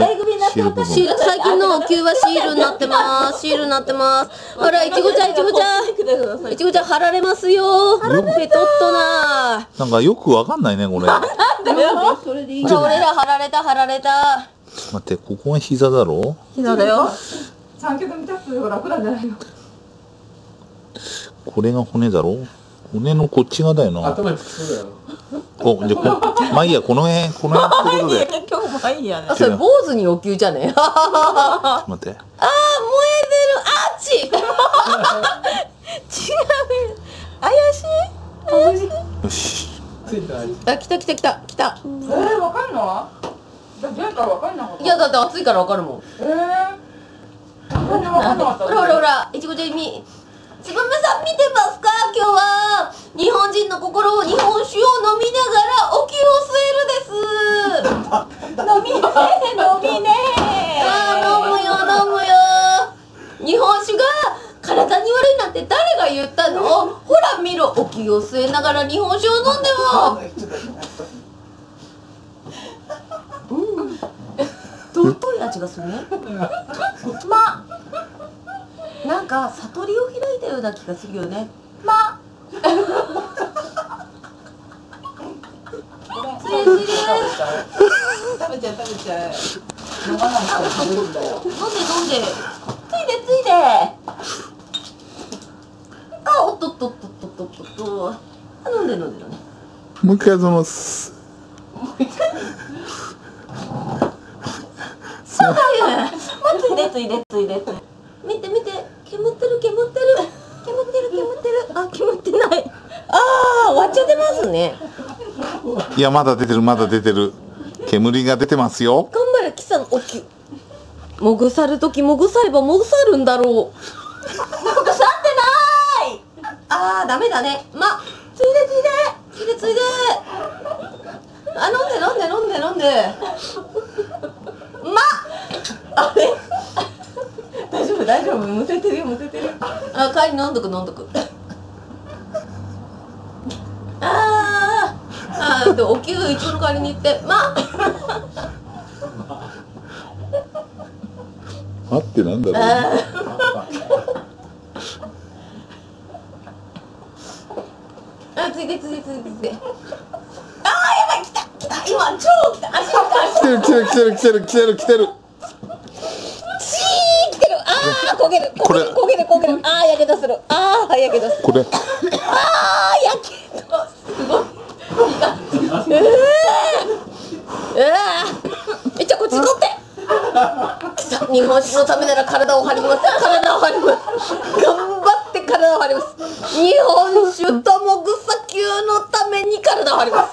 大首になって私シール最近のお灸はシールになってます。シールになってます。ほらいちごちゃんい。ちごちゃん。い。ちごちゃん貼られますよ。ペトッとななんかよくわかんないねこれ。それでいい俺ら貼られた貼られた。待ってここが膝だろ？膝だよ。三脚見たくて楽なんじゃないの？これが骨だろ？骨のこっち側だよな。頭につきそうだよ。おじゃあこまあいいやこの辺この辺ってことで。今日もまあいいやね。あそれ坊主にお灸じゃねえ？あ ー待って。燃えてる。あっち。違う怪しい？怪しい？よし。ついてないあ来た来た来た来た。えー、わかんのだ前回わかんなかった。いやだって暑いからわかるもん。えー、全然わかんなかった。ほらほらほらいちごちゃんみつばめさん見てますか？今日は。日本人の心を日本酒を飲みながらお灸を据えるです。飲みね飲みね。あー飲むよ飲むよ。日本酒が体に悪いなんて誰が言ったの？ほら見ろお灸を据えながら日本酒を飲んでも。うん。尊い味がする？ねまなんか悟りを開いたような気がするよね。まついついで食べちゃえ食べちゃえ飲まない人食べるんだよ。飲んで飲んで。ついでついであおっとっとっとっとっとっと。っとあ飲んで飲んで飲んで。もう一回そのす。そうだよ。ついでついでついで見て見て煙ってる煙ってる。煙ってる煙ってる。あ煙ってない。ああ終わっちゃってますね。いやまだ出てるまだ出てる。煙が出てますよ。頑張れキサのおき。ゅもぐさるときもぐさればもぐさるんだろう。もぐさってない。あーダメだね。まついでついで。ついでついで。あ飲んで飲んで飲んで飲んで。まあれ？大丈夫大丈夫むせてるよむせてる。あ帰り飲んどく飲んどくあーあーでお灸一応の代わりに行って。まあ。ってなんだろう。ああついでついでついでついであーやばい来た来た今超来た。足来た足。来てる来てる来てる来てる来てる来てる焦げる。これ。焦げる焦げる。あーやけどする。あーやけどする。これ。あーやけど。すごい。火が。うわー。うわー。えちょこっち取って。日本酒のためなら体を張ります。体を張ります。頑張って体を張ります。日本酒ともぐさ級のために体を張ります